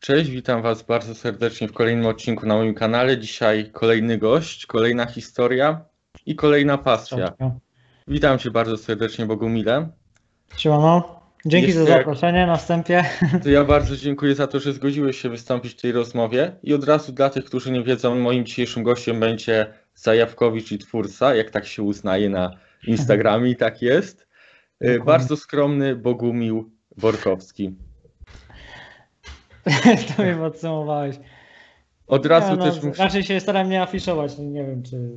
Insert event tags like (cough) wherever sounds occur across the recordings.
Cześć, witam Was bardzo serdecznie w kolejnym odcinku na moim kanale. Dzisiaj kolejny gość, kolejna historia i kolejna pasja. Witam Cię bardzo serdecznie, Bogumile. Siemano. Dzięki Jeszcze za jak- zaproszenie na wstępie. (laughs) To ja bardzo dziękuję za to, że zgodziłeś się wystąpić w tej rozmowie. I od razu dla tych, którzy nie wiedzą, moim dzisiejszym gościem będzie Zajawkowicz i twórca, jak tak się uznaje na Instagramie i tak jest. Y. Bardzo skromny Bogumił Borkowski. (laughs) to mnie podsumowałeś. Od razu Nie, no, też muszę... Raczej się staram nie afiszować. Nie wiem, czy,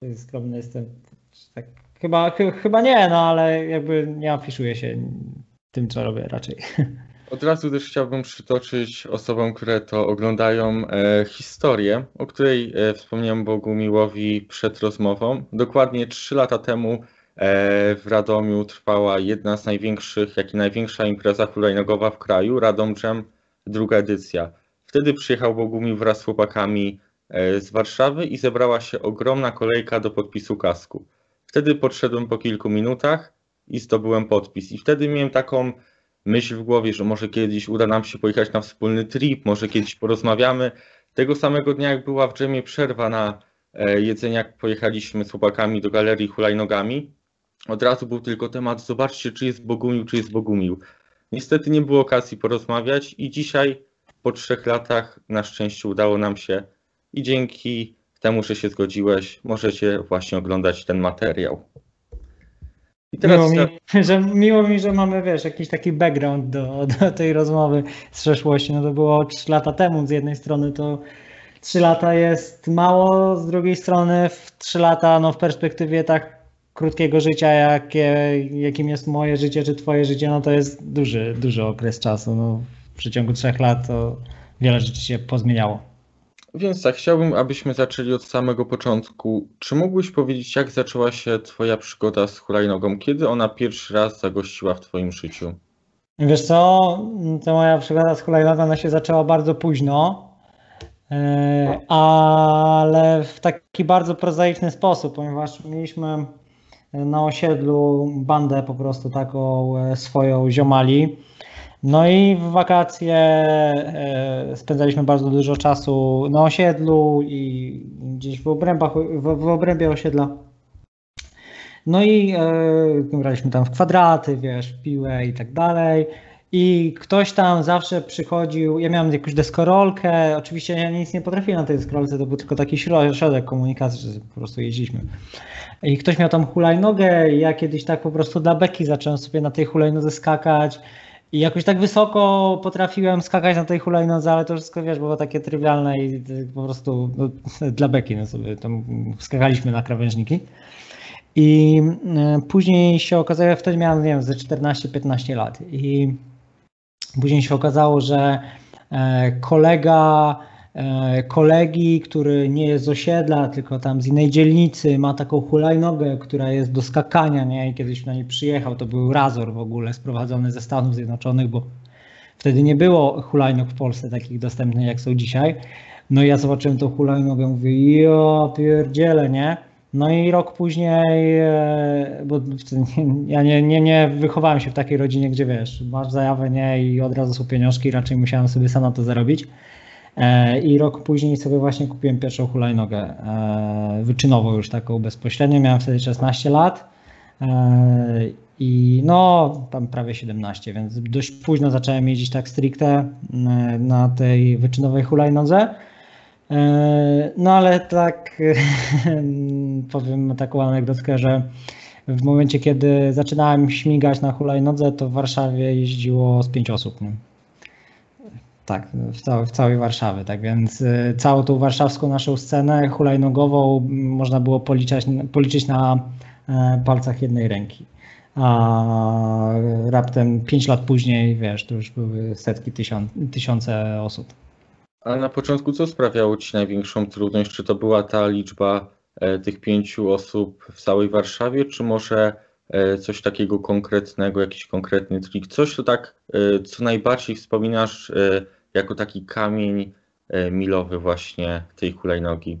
czy skromny jestem. Czy Tak, chyba, chy, chyba nie, no ale jakby nie afiszuję się tym, co robię raczej. (laughs) Od razu też chciałbym przytoczyć osobom, które to oglądają, e, historię, o której e, wspomniałem Bogumiłowi przed rozmową. Dokładnie 3 lata temu e, w Radomiu trwała jedna z największych, jak i największa impreza hulajnogowa w kraju, Radom Jam, druga edycja. Wtedy przyjechał Bogumił wraz z chłopakami e, z Warszawy i zebrała się ogromna kolejka do podpisu kasku. Wtedy podszedłem po kilku minutach i zdobyłem podpis. I wtedy miałem taką myśl w głowie, że może kiedyś uda nam się pojechać na wspólny trip, może kiedyś porozmawiamy. Tego samego dnia, jak była w dżemie przerwa na e, jedzenie, jak pojechaliśmy z chłopakami do galerii hulajnogami, od razu był tylko temat, zobaczcie, czy jest Bogumił, czy jest Bogumił. Niestety nie było okazji porozmawiać i dzisiaj, po trzech latach, na szczęście udało nam się i dzięki temu, że się zgodziłeś, możecie właśnie oglądać ten materiał. I Miło teraz mi, (laughs) że, miło mi, że mamy, wiesz, jakiś taki background do, do tej rozmowy z przeszłości. No to było 3 lata temu. Z jednej strony to 3 lata jest mało, z drugiej strony w 3 lata, no w perspektywie tak krótkiego życia, jakie, jakim jest moje życie czy twoje życie, no to jest duży, duży okres czasu. No, w przeciągu 3 lat to wiele rzeczy się pozmieniało. Więc tak, chciałbym, abyśmy zaczęli od samego początku. Czy mógłbyś powiedzieć, jak zaczęła się Twoja przygoda z hulajnogą? Kiedy ona pierwszy raz zagościła w Twoim życiu? Wiesz co, to moja przygoda z hulajnogą ona się zaczęła bardzo późno, e, ale w taki bardzo prozaiczny sposób, ponieważ mieliśmy na osiedlu bandę po prostu taką e, swoją ziomali. No i w wakacje e, spędzaliśmy bardzo dużo czasu na osiedlu i gdzieś w, obrębach, w, obrębie osiedla. No i e, graliśmy tam w kwadraty, wiesz, piłę i tak dalej. I ktoś tam zawsze przychodził, ja miałem jakąś deskorolkę, oczywiście ja nic nie potrafiłem na tej deskorolce, to był tylko taki śro- środek komunikacji, że po prostu jeździliśmy. I ktoś miał tam hulajnogę i ja kiedyś tak po prostu dla beki zacząłem sobie na tej hulajnodze skakać. I jakoś tak wysoko potrafiłem skakać na tej hulajnodze, ale to wszystko, wiesz, było takie trywialne i po prostu no, dla beki no sobie tam skakaliśmy na krawężniki. I y, później się okazało, ja wtedy miałem, nie wiem, ze 14-15 lat. I później się okazało, że e, kolega e, kolegi, który nie jest z osiedla, tylko tam z innej dzielnicy, ma taką hulajnogę, która jest do skakania, nie? I kiedyś na niej przyjechał, to był Razor w ogóle sprowadzony ze Stanów Zjednoczonych, bo wtedy nie było hulajnog w Polsce takich dostępnych jak są dzisiaj. No i ja zobaczyłem tą hulajnogę, mówię, ja pierdzielę, nie? No i rok później, e, bo ja nie, nie, nie wychowałem się w takiej rodzinie, gdzie wiesz, masz zajawę, nie, i od razu są pieniążki, raczej musiałem sobie sam na to zarobić. E, I rok później sobie właśnie kupiłem pierwszą hulajnogę e, wyczynową już taką bezpośrednio, miałem wtedy 16 lat i no tam prawie 17, więc dość późno zacząłem jeździć tak stricte na tej wyczynowej hulajnodze. E, No ale tak (laughs) powiem taką anegdotkę, że w momencie kiedy zaczynałem śmigać na hulajnodze, to w Warszawie jeździło z pięć osób. Nie? Tak, w, całej, w całej Warszawie, tak więc y, całą tą warszawską naszą scenę hulajnogową można było policzać, policzyć na e, palcach jednej ręki. A raptem 5 lat później, wiesz, to już były setki, tysiąc, tysiące osób. A na początku co sprawiało Ci największą trudność? Czy to była ta liczba e, tych pięciu osób w całej Warszawie, czy może e, coś takiego konkretnego, jakiś konkretny trik? Coś to tak, e, co najbardziej wspominasz jako taki kamień milowy właśnie tej hulajnogi?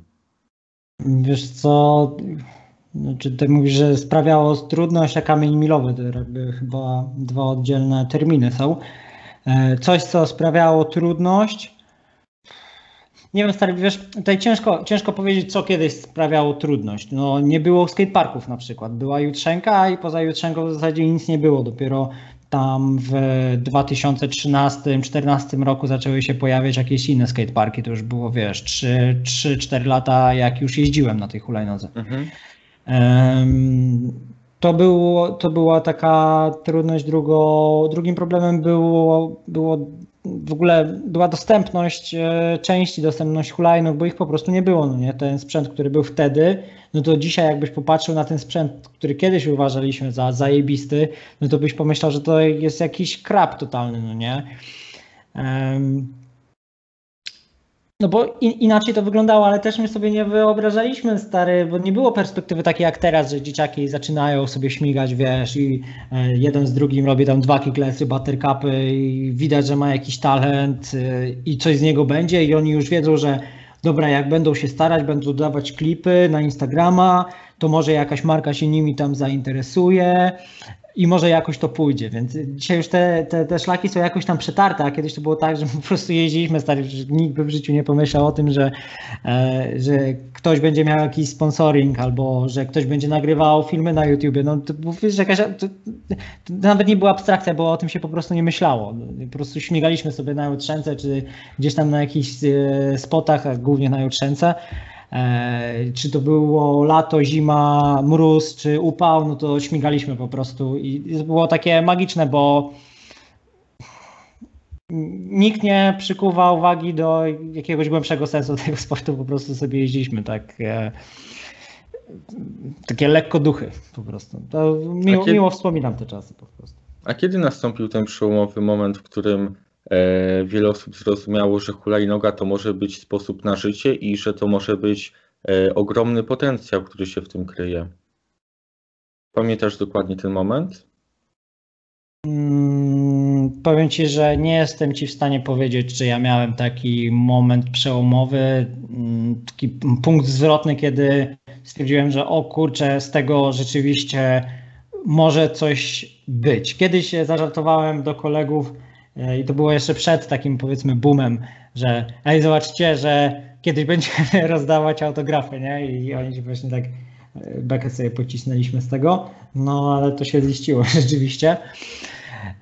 Wiesz co, czy ty mówisz, że sprawiało trudność, a kamień milowy, to jakby chyba dwa oddzielne terminy są. Coś, co sprawiało trudność. Nie wiem, stary, wiesz, tutaj ciężko, ciężko powiedzieć, co kiedyś sprawiało trudność. No, nie było skateparków na przykład. Była Jutrzenka i poza Jutrzenką w zasadzie nic nie było. Dopiero tam w 2013-2014 roku zaczęły się pojawiać jakieś inne skateparki. To już było, wiesz, 3-4 lata, jak już jeździłem na tej hulajnodze. Mhm. Um, to, było, to była taka trudność. Drugo, drugim problemem było, było w ogóle była dostępność e, części, dostępność hulajnóg, bo ich po prostu nie było. No nie? Ten sprzęt, który był wtedy, no to dzisiaj jakbyś popatrzył na ten sprzęt, który kiedyś uważaliśmy za zajebisty, no to byś pomyślał, że to jest jakiś krab totalny, no nie? No bo in, inaczej to wyglądało, ale też my sobie nie wyobrażaliśmy, stary, bo nie było perspektywy takiej jak teraz, że dzieciaki zaczynają sobie śmigać, wiesz, i e, jeden z drugim robi tam dwa kiklesy, buttercupy i widać, że ma jakiś talent e, i coś z niego będzie i oni już wiedzą, że dobra, jak będą się starać, będą dawać klipy na Instagrama, to może jakaś marka się nimi tam zainteresuje i może jakoś to pójdzie, więc dzisiaj już te, te, te szlaki są jakoś tam przetarte, a kiedyś to było tak, że (laughs) po prostu jeździliśmy stary, nikt by w życiu nie pomyślał o tym, że, e, że ktoś będzie miał jakiś sponsoring albo że ktoś będzie nagrywał filmy na YouTubie, no to, wiesz, jakaś, to, to nawet nie była abstrakcja, bo o tym się po prostu nie myślało. Po prostu śmigaliśmy sobie na jutrzęce, czy gdzieś tam na jakichś e, spotach, głównie na jutrzęce, E, czy to było lato, zima, mróz, czy upał, no to śmigaliśmy po prostu i było takie magiczne, bo nikt nie przykuwa uwagi do jakiegoś głębszego sensu (laughs) tego sportu, po prostu sobie jeździliśmy tak e, takie lekko duchy po prostu. To miło, kiedy, miło wspominam te czasy po prostu. A kiedy nastąpił ten przełomowy moment, w którym E, wiele osób zrozumiało, że hulajnoga to może być sposób na życie i że to może być e, ogromny potencjał, który się w tym kryje. Pamiętasz dokładnie ten moment? Hmm, powiem Ci, że nie jestem Ci w stanie powiedzieć, czy ja miałem taki moment przełomowy, mm, taki punkt zwrotny, kiedy stwierdziłem, że o kurczę, z tego rzeczywiście może coś być. Kiedyś zażartowałem do kolegów, E, I to było jeszcze przed takim powiedzmy boomem, że ej, zobaczcie, że kiedyś będziemy (laughs) rozdawać autografy, nie? I oni się właśnie tak e, bekę sobie pocisnęliśmy z tego, no ale to się ziściło (laughs) rzeczywiście.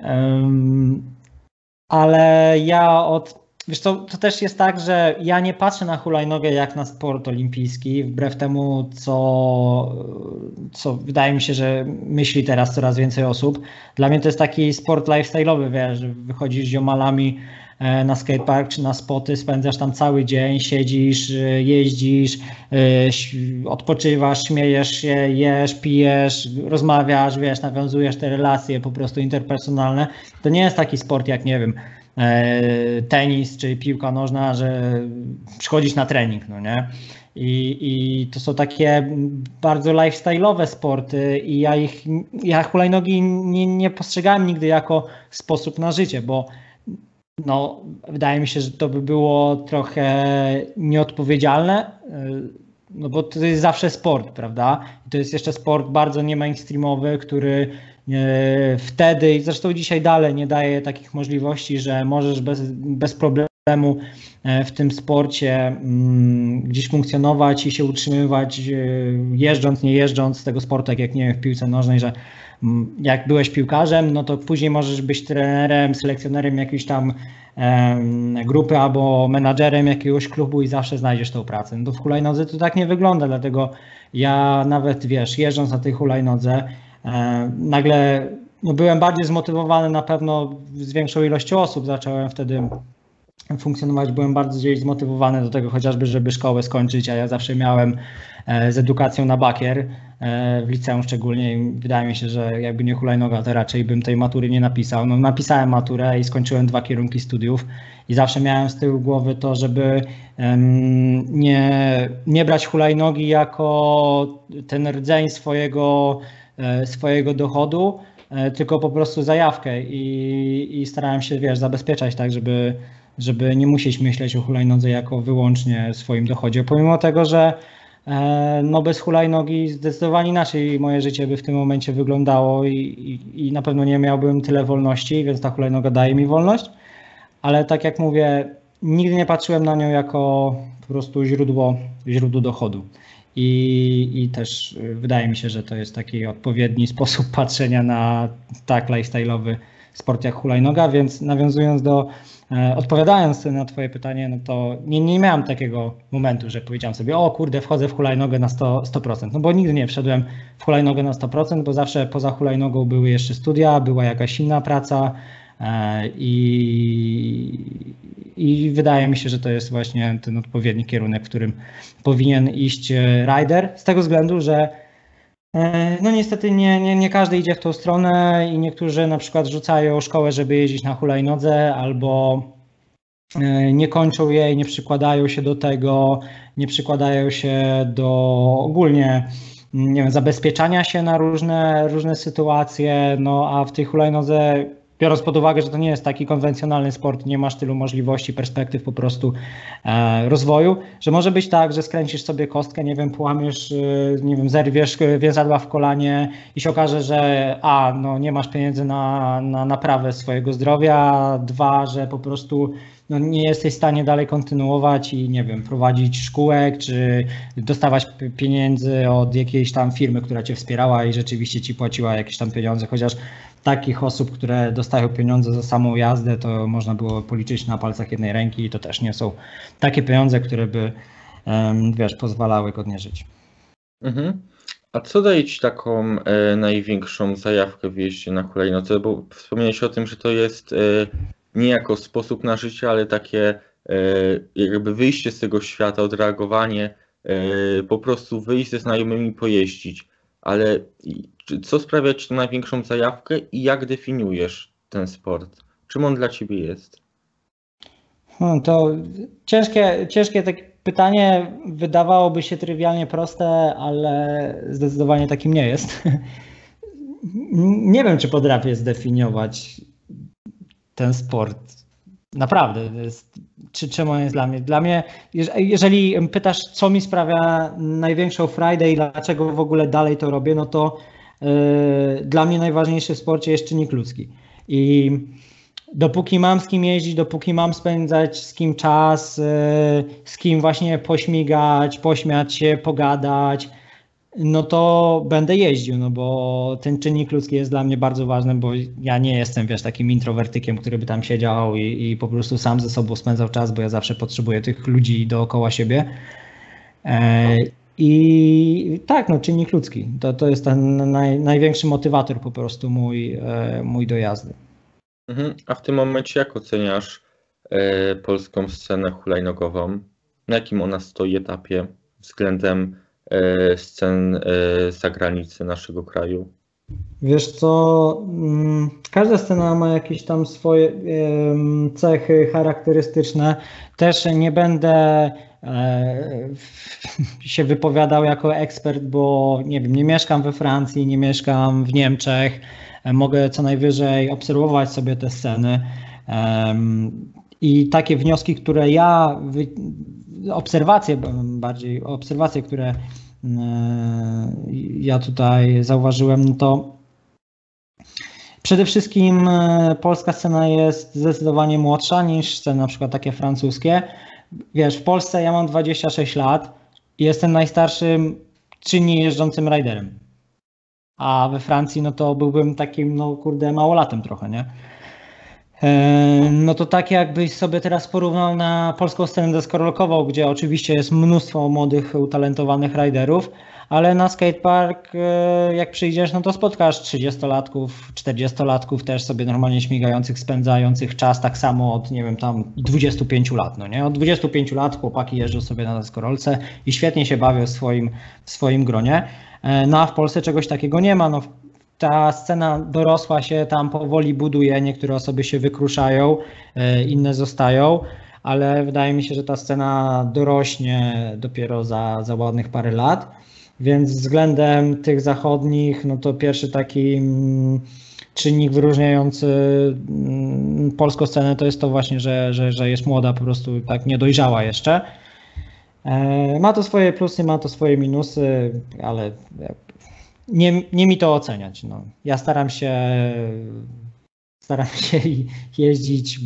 Um, ale ja od Wiesz, to, też jest tak, że ja nie patrzę na hulajnogę jak na sport olimpijski, wbrew temu, co, co wydaje mi się, że myśli teraz coraz więcej osób. Dla mnie to jest taki sport lifestyle'owy, wiesz, wychodzisz z ziomalami e, na skatepark czy na spoty, spędzasz tam cały dzień, siedzisz, e, jeździsz, e, odpoczywasz, śmiejesz się, jesz, pijesz, rozmawiasz, wiesz, nawiązujesz te relacje po prostu interpersonalne. To nie jest taki sport jak, nie wiem, tenis czy piłka nożna, że przychodzisz na trening, no nie? I, I to są takie bardzo lifestyle'owe sporty i ja ich, ja hulajnogi nie, nie postrzegałem nigdy jako sposób na życie, bo no, wydaje mi się, że to by było trochę nieodpowiedzialne, e, no bo to jest zawsze sport, prawda? I to jest jeszcze sport bardzo nie mainstreamowy, który E, wtedy, zresztą dzisiaj dalej nie daje takich możliwości, że możesz bez, bez problemu e, w tym sporcie mm, gdzieś funkcjonować i się utrzymywać, e, jeżdżąc, nie jeżdżąc z tego sportu, tak jak nie wiem, w piłce nożnej, że mm, jak byłeś piłkarzem, no to później możesz być trenerem, selekcjonerem jakiejś tam grupy albo menadżerem jakiegoś klubu i zawsze znajdziesz tą pracę. No to w hulajnodze to tak nie wygląda, dlatego ja nawet, wiesz, jeżdżąc na tej hulajnodze, E, nagle no, byłem bardziej zmotywowany na pewno z większą ilością osób, zacząłem wtedy funkcjonować, byłem bardziej zmotywowany do tego chociażby, żeby szkołę skończyć, a ja zawsze miałem e, z edukacją na bakier, e, w liceum szczególnie i wydaje mi się, że jakby nie hulajnoga, to raczej bym tej matury nie napisał. No napisałem maturę i skończyłem dwa kierunki studiów i zawsze miałem z tyłu głowy to, żeby nie, nie brać hulajnogi jako ten rdzeń swojego E, swojego dochodu, e, tylko po prostu zajawkę i, i starałem się, wiesz, zabezpieczać tak, żeby, żeby nie musieć myśleć o hulajnodze jako wyłącznie swoim dochodzie, pomimo tego, że e, no bez hulajnogi zdecydowanie inaczej moje życie by w tym momencie wyglądało i, i, i na pewno nie miałbym tyle wolności, więc ta hulajnoga daje mi wolność. Ale tak jak mówię, nigdy nie patrzyłem na nią jako po prostu źródło, źródło dochodu. I, I też wydaje mi się, że to jest taki odpowiedni (laughs) sposób patrzenia na tak lifestyle'owy sport jak hulajnoga, więc nawiązując do, e, odpowiadając na Twoje pytanie, no to nie, nie miałem takiego momentu, że powiedziałem sobie, o kurde, wchodzę w hulajnogę na 100%, 100%. No bo nigdy nie wszedłem w hulajnogę na 100%, bo zawsze poza hulajnogą były jeszcze studia, była jakaś inna praca, i, I wydaje mi się, że to jest właśnie ten odpowiedni kierunek, w którym powinien iść e, rider, z tego względu, że E, no niestety nie, nie, nie każdy idzie w tą stronę i niektórzy na przykład rzucają szkołę, żeby jeździć na hulajnodze albo e, nie kończą jej, nie przykładają się do tego, nie przykładają się do ogólnie nie wiem, zabezpieczania się na różne, różne sytuacje, no a w tej hulajnodze biorąc pod uwagę, że to nie jest taki konwencjonalny sport, nie masz tylu możliwości, perspektyw po prostu e, rozwoju, że może być tak, że skręcisz sobie kostkę, nie wiem, połamiesz, e, nie wiem, zerwiesz więzadła w kolanie i się okaże, że a, no nie masz pieniędzy na, na naprawę swojego zdrowia, dwa, że po prostu no, nie jesteś w stanie dalej kontynuować i nie wiem, prowadzić szkółek, czy dostawać pieniędzy od jakiejś tam firmy, która cię wspierała i rzeczywiście ci płaciła jakieś tam pieniądze, chociaż takich osób, które dostają pieniądze za samą jazdę, to można było policzyć na palcach jednej ręki i to też nie są takie pieniądze, które by, wiesz, pozwalały godnie żyć. Mhm. A co daje Ci taką e, największą zajawkę w jeździe na hulajnodze? Bo wspomniałeś o tym, że to jest e, nie jako sposób na życie, ale takie e, jakby wyjście z tego świata, odreagowanie, e, po prostu wyjść ze znajomymi, pojeździć. Ale co sprawia Ci największą zajawkę i jak definiujesz ten sport? Czym on dla Ciebie jest? Hmm, to ciężkie, ciężkie takie pytanie. Wydawałoby się trywialnie proste, ale zdecydowanie takim nie jest. (laughs) Nie wiem, czy potrafię zdefiniować ten sport. Naprawdę, jest, czy, czym on jest dla mnie? Dla mnie, jeżeli pytasz, co mi sprawia największą frajdę i dlaczego w ogóle dalej to robię, no to yy, dla mnie najważniejszy w sporcie jest czynnik ludzki. I dopóki mam z kim jeździć, dopóki mam spędzać z kim czas, yy, z kim właśnie pośmigać, pośmiać się, pogadać, no to będę jeździł, no bo ten czynnik ludzki jest dla mnie bardzo ważny, bo ja nie jestem, wiesz, takim introwertykiem, który by tam siedział i, i po prostu sam ze sobą spędzał czas, bo ja zawsze potrzebuję tych ludzi dookoła siebie. E, I tak, no czynnik ludzki, to, to jest ten naj, największy motywator po prostu mój, e, mój do jazdy. Mhm. A w tym momencie jak oceniasz e, polską scenę hulajnogową? Na jakim ona stoi etapie względem scen e, zagranicy naszego kraju? Wiesz co, mm, każda scena ma jakieś tam swoje cechy charakterystyczne. Też nie będę e, (laughs) się wypowiadał jako ekspert, bo nie wiem, nie mieszkam we Francji, nie mieszkam w Niemczech. Mogę co najwyżej obserwować sobie te sceny. I takie wnioski, które ja, obserwacje bardziej, obserwacje, które E, ja tutaj zauważyłem, no to przede wszystkim e, polska scena jest zdecydowanie młodsza niż sceny na przykład takie francuskie. Wiesz, w Polsce ja mam 26 lat i jestem najstarszym czynnie jeżdżącym riderem. A we Francji no to byłbym takim, no kurde, małolatem trochę, nie? No to tak jakbyś sobie teraz porównał na polską scenę deskorolkową, gdzie oczywiście jest mnóstwo młodych, utalentowanych riderów, ale na skatepark e, jak przyjdziesz, no to spotkasz 30-latków, 40-latków też sobie normalnie śmigających, spędzających czas tak samo od, nie wiem, tam 25 lat, no nie? Od 25 lat chłopaki jeżdżą sobie na deskorolce i świetnie się bawią w swoim, w swoim gronie. E, no a w Polsce czegoś takiego nie ma. No, ta scena dorosła się tam powoli buduje, niektóre osoby się wykruszają, e, inne zostają, ale wydaje mi się, że ta scena dorośnie dopiero za, za ładnych parę lat. Więc względem tych zachodnich, no to pierwszy taki mm, czynnik wyróżniający mm, polską scenę to jest to właśnie, że, że, że jest młoda, po prostu tak niedojrzała jeszcze. E, ma to swoje plusy, ma to swoje minusy, ale nie, nie mi to oceniać. No. Ja staram się staram (laughs) się jeździć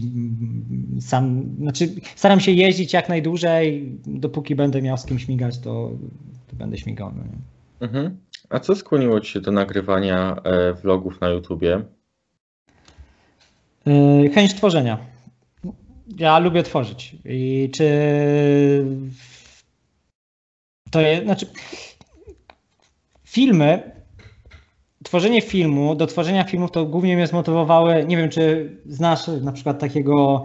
sam, znaczy staram się jeździć jak najdłużej, dopóki będę miał z kim śmigać, to, to będę śmigał. No. Mhm. A co skłoniło Ci się do nagrywania e, vlogów na YouTubie? E, chęć tworzenia. Ja lubię tworzyć. I czy to jest, znaczy filmy, tworzenie filmu, do tworzenia filmów to głównie mnie zmotywowały, nie wiem czy znasz na przykład takiego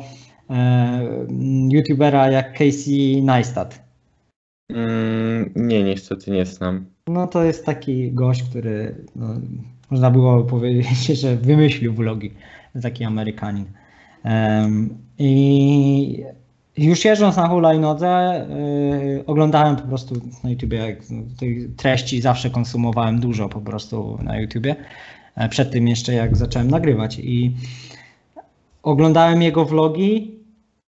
e, youtubera jak Casey Neistat. Mm, nie, niestety nie znam. No to jest taki gość, który no, można było powiedzieć, (laughs) że wymyślił vlogi, taki Amerykanin. Um, I już jeżdżąc na hulajnodze, yy, oglądałem po prostu na YouTubie, tej treści zawsze konsumowałem dużo po prostu na YouTubie, e, przed tym jeszcze jak zacząłem nagrywać i oglądałem jego vlogi,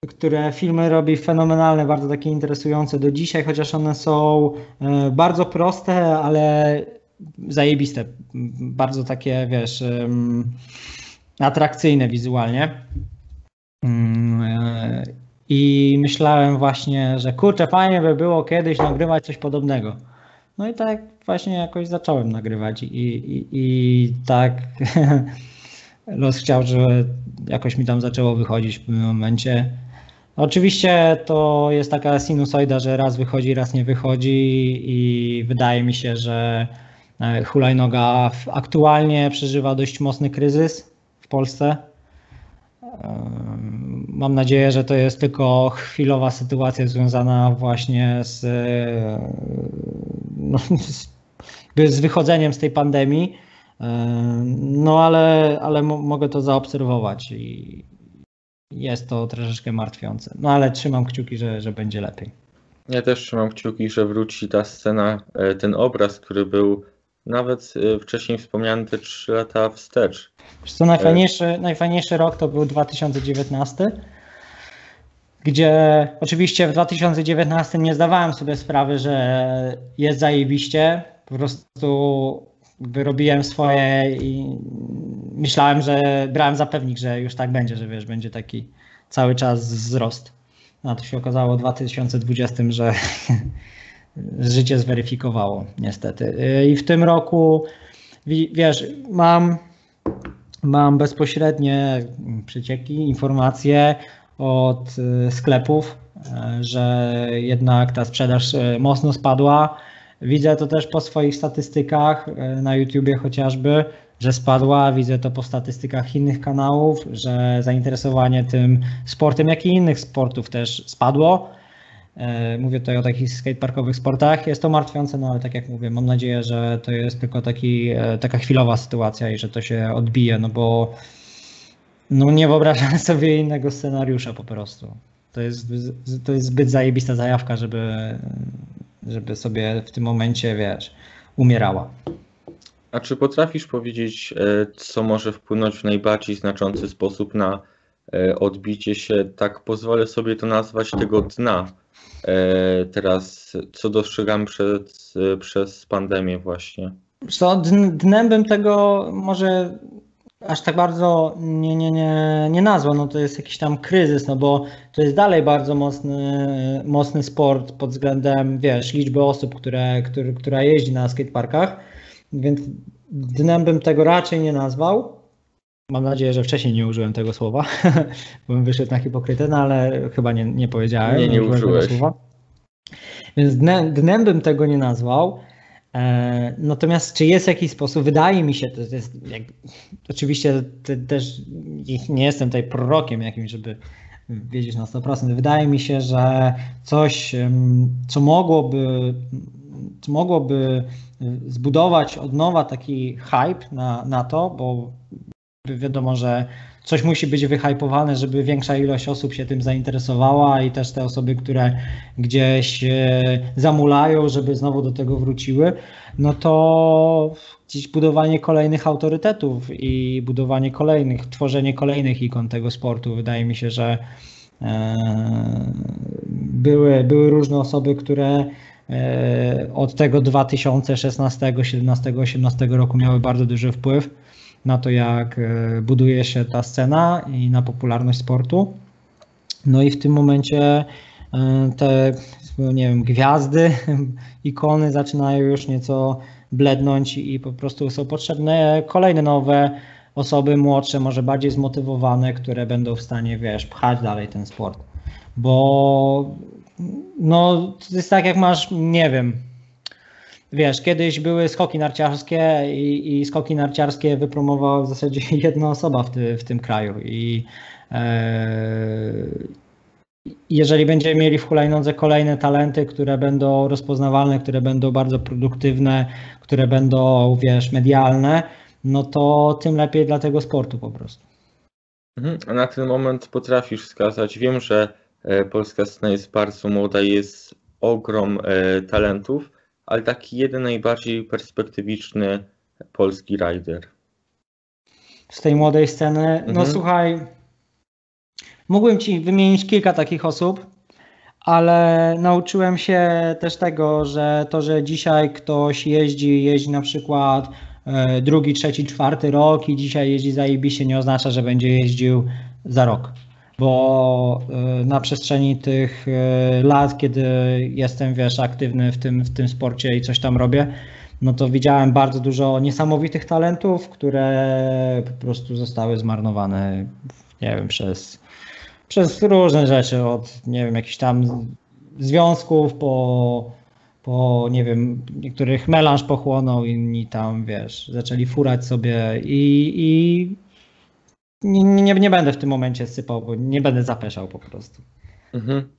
które filmy robi fenomenalne, bardzo takie interesujące do dzisiaj, chociaż one są e, bardzo proste, ale zajebiste, bardzo takie, wiesz, atrakcyjne wizualnie. I myślałem właśnie, że kurczę, fajnie by było kiedyś nagrywać coś podobnego. No i tak właśnie jakoś zacząłem nagrywać i, i, i tak (laughs) los chciał, że jakoś mi tam zaczęło wychodzić w pewnym momencie. Oczywiście to jest taka sinusoida, że raz wychodzi, raz nie wychodzi i wydaje mi się, że e, hulajnoga aktualnie przeżywa dość mocny kryzys w Polsce Mam nadzieję, że to jest tylko chwilowa sytuacja związana właśnie z, no, z wychodzeniem z tej pandemii. No ale, ale mogę to zaobserwować i jest to troszeczkę martwiące. No ale trzymam kciuki, że, że będzie lepiej. Ja też trzymam kciuki, że wróci ta scena, e, ten obraz, który był nawet e, wcześniej wspomniany te 3 lata wstecz. Wiesz co, najfajniejszy, najfajniejszy rok to był 2019, gdzie oczywiście w 2019 nie zdawałem sobie sprawy, że jest zajebiście. Po prostu wyrobiłem swoje i myślałem, że brałem za pewnik, że już tak będzie, że wiesz, będzie taki cały czas wzrost. A to się okazało w 2020, że (laughs) życie zweryfikowało niestety. I w tym roku, wiesz, mam mam bezpośrednie przecieki, informacje od y, sklepów, y, że jednak ta sprzedaż y, mocno spadła. Widzę to też po swoich statystykach na YouTubie chociażby, że spadła. Widzę to po statystykach innych kanałów, że zainteresowanie tym sportem, jak i innych sportów też spadło. E, mówię tutaj o takich skateparkowych sportach. Jest to martwiące, no ale tak jak mówię, mam nadzieję, że to jest tylko taki, e, taka chwilowa sytuacja i że to się odbije, no bo no nie wyobrażam (laughs) sobie innego scenariusza po prostu. To jest, to jest zbyt zajebista zajawka, żeby, żeby sobie w tym momencie, wiesz, umierała. A czy potrafisz powiedzieć, e, co może wpłynąć w najbardziej znaczący sposób na odbicie się, tak pozwolę sobie to nazwać, tego dna teraz, co dostrzegam przed, przez pandemię właśnie? Co, dnem bym tego może aż tak bardzo nie, nie, nie, nie nazwał, no to jest jakiś tam kryzys, no bo to jest dalej bardzo mocny, mocny sport pod względem, wiesz, liczby osób, które, które, która jeździ na skateparkach, więc dnem bym tego raczej nie nazwał. Mam nadzieję, że wcześniej nie użyłem tego słowa, bo (laughs) bym wyszedł na hipokrytę, no ale chyba nie, nie powiedziałem. Nie, nie użyłeś. Słowa. Więc dnem, dnem bym tego nie nazwał. E, natomiast czy jest jakiś sposób, wydaje mi się, to jest, jak, oczywiście te, też nie jestem tutaj prorokiem jakimś, żeby wiedzieć na 100%. Wydaje mi się, że coś, co mogłoby, co mogłoby zbudować od nowa taki hype na, na to, bo Wiadomo, że coś musi być wyhypowane, żeby większa ilość osób się tym zainteresowała i też te osoby, które gdzieś e, zamulają, żeby znowu do tego wróciły, no to gdzieś budowanie kolejnych autorytetów i budowanie kolejnych, tworzenie kolejnych ikon tego sportu. Wydaje mi się, że e, były, były różne osoby, które e, od tego 2016, 17, 18 roku miały bardzo duży wpływ na to, jak e, buduje się ta scena i na popularność sportu. No i w tym momencie te, nie wiem, gwiazdy, (laughs) ikony zaczynają już nieco blednąć i po prostu są potrzebne kolejne nowe osoby młodsze, może bardziej zmotywowane, które będą w stanie, wiesz, pchać dalej ten sport. Bo no, to jest tak jak masz, nie wiem, wiesz, kiedyś były skoki narciarskie i, i skoki narciarskie wypromowała w zasadzie (laughs) jedna osoba w, ty, w tym kraju i e, jeżeli będziemy mieli w hulajnodze kolejne talenty, które będą rozpoznawalne, które będą bardzo produktywne, które będą, wiesz, medialne, no to tym lepiej dla tego sportu po prostu. Mhm. A na ten moment potrafisz wskazać, wiem, że e, polska scena jest bardzo młoda, jest ogrom e, talentów, ale taki jeden najbardziej perspektywiczny polski rider. Z tej młodej sceny, no mhm. no słuchaj, mógłbym ci wymienić kilka takich osób, ale nauczyłem się też tego, że to, że dzisiaj ktoś jeździ, jeździ na przykład E, drugi, trzeci, czwarty rok i dzisiaj jeździ zajebiście nie oznacza, że będzie jeździł za rok. Bo e, na przestrzeni tych e, lat, kiedy jestem, wiesz, aktywny w tym, w tym sporcie i coś tam robię, no to widziałem bardzo dużo niesamowitych talentów, które po prostu zostały zmarnowane, nie wiem, przez, przez różne rzeczy, od, nie wiem, jakichś tam związków po po, nie wiem, niektórych melanż pochłonął, inni tam, wiesz, zaczęli furać sobie i, i nie, nie, nie będę w tym momencie sypał, bo nie będę zapeszał po prostu. Mhm.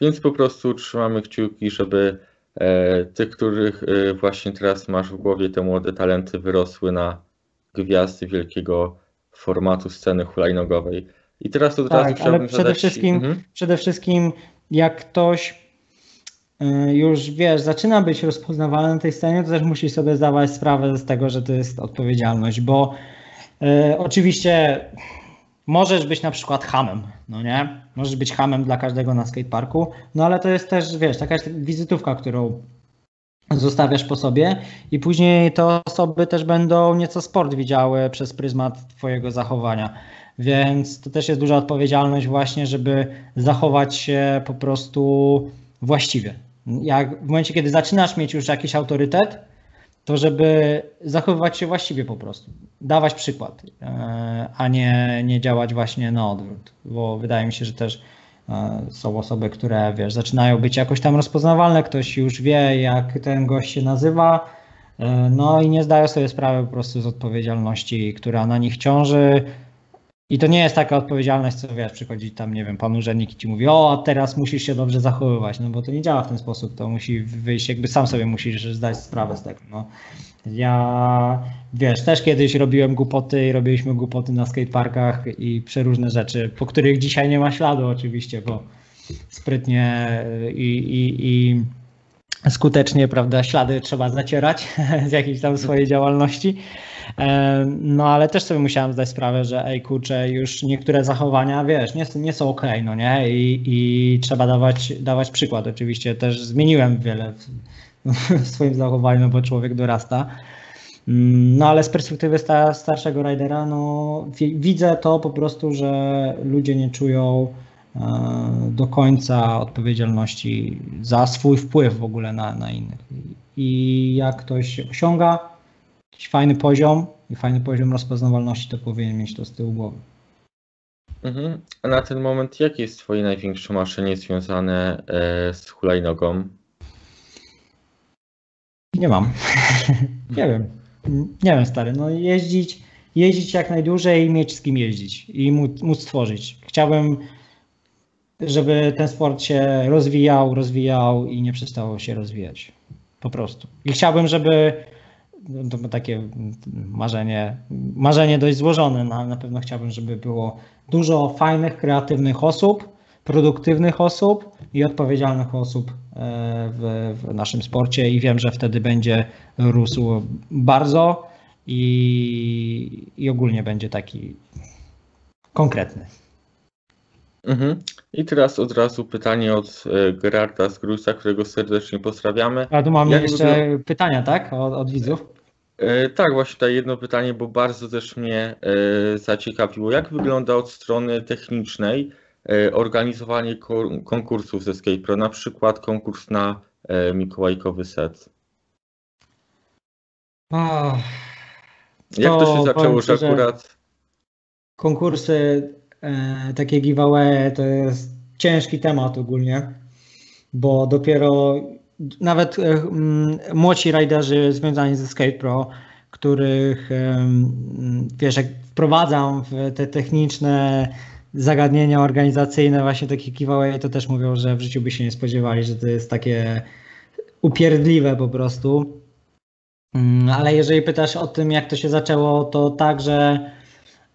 Więc po prostu trzymamy kciuki, żeby e, tych, których e, właśnie teraz masz w głowie, te młode talenty wyrosły na gwiazdy wielkiego formatu sceny hulajnogowej. I teraz od tak, razu ale przede wszystkim, mhm. przede wszystkim jak ktoś Y, już wiesz, zaczyna być rozpoznawalny na tej scenie, to też musisz sobie zdawać sprawę z tego, że to jest odpowiedzialność, bo y, oczywiście możesz być na przykład hamem, no nie? Możesz być hamem dla każdego na skateparku, no ale to jest też, wiesz, taka wizytówka, którą zostawiasz po sobie i później te osoby też będą nieco sport widziały przez pryzmat twojego zachowania. Więc to też jest duża odpowiedzialność właśnie, żeby zachować się po prostu właściwie jak w momencie, kiedy zaczynasz mieć już jakiś autorytet, to żeby zachowywać się właściwie po prostu, dawać przykład, e, a nie, nie działać właśnie na odwrót, bo wydaje mi się, że też e, są osoby, które wiesz, zaczynają być jakoś tam rozpoznawalne, ktoś już wie, jak ten gość się nazywa, e, no i nie zdają sobie sprawy po prostu z odpowiedzialności, która na nich ciąży, i to nie jest taka odpowiedzialność, co wiesz, przychodzi tam, nie wiem, pan urzędnik i ci mówi, o, teraz musisz się dobrze zachowywać, no bo to nie działa w ten sposób, to musi wyjść, jakby sam sobie musisz zdać sprawę z tego, no. Ja, wiesz, też kiedyś robiłem głupoty i robiliśmy głupoty na skateparkach i przeróżne rzeczy, po których dzisiaj nie ma śladu oczywiście, bo sprytnie i, i, i skutecznie, prawda, ślady trzeba zacierać (laughs) z jakiejś tam swojej działalności. E, no ale też sobie musiałem zdać sprawę, że ej kurczę, już niektóre zachowania, wiesz, nie, nie są ok, no nie? I, i trzeba dawać, dawać przykład. Oczywiście też zmieniłem wiele w, w swoim zachowaniu, bo człowiek dorasta. Mm, no ale z perspektywy starszego ridera, no widzę to po prostu, że ludzie nie czują e, do końca odpowiedzialności za swój wpływ w ogóle na, na innych. I jak ktoś osiąga jakiś fajny poziom i fajny poziom rozpoznawalności, to powinien mieć to z tyłu głowy. Mhm. A na ten moment jakie jest Twoje największe marzenie związane e, z hulajnogą? Nie mam. (laughs) nie wiem. Nie wiem, stary. No jeździć, jeździć jak najdłużej i mieć z kim jeździć i móc, móc tworzyć. Chciałbym, żeby ten sport się rozwijał, rozwijał i nie przestało się rozwijać. Po prostu. I chciałbym, żeby to takie marzenie, marzenie dość złożone. No, na pewno chciałbym, żeby było dużo fajnych, kreatywnych osób, produktywnych osób i odpowiedzialnych osób e, w, w naszym sporcie i wiem, że wtedy będzie rósł bardzo i, i ogólnie będzie taki konkretny. Mhm. I teraz od razu pytanie od e, Gerarda z Grusa, którego serdecznie pozdrawiamy. A tu mamy Jak jeszcze pytania, tak? Od, od widzów. E, Tak, właśnie tutaj jedno pytanie, bo bardzo też mnie e, zaciekawiło. Jak wygląda od strony technicznej e, organizowanie ko- konkursów ze Skate Pro, na przykład konkurs na mikołajkowy set? Ach, Jak to się zaczęło, że akurat... konkursy, takie giveaway to jest ciężki temat ogólnie, bo dopiero nawet e, młodsi riderzy związani ze Skate Pro, których em, wiesz, jak wprowadzam w te techniczne zagadnienia organizacyjne, właśnie takie giveaway, to też mówią, że w życiu by się nie spodziewali, że to jest takie upierdliwe po prostu. Mm, Ale jeżeli pytasz o tym, jak to się zaczęło, to tak, że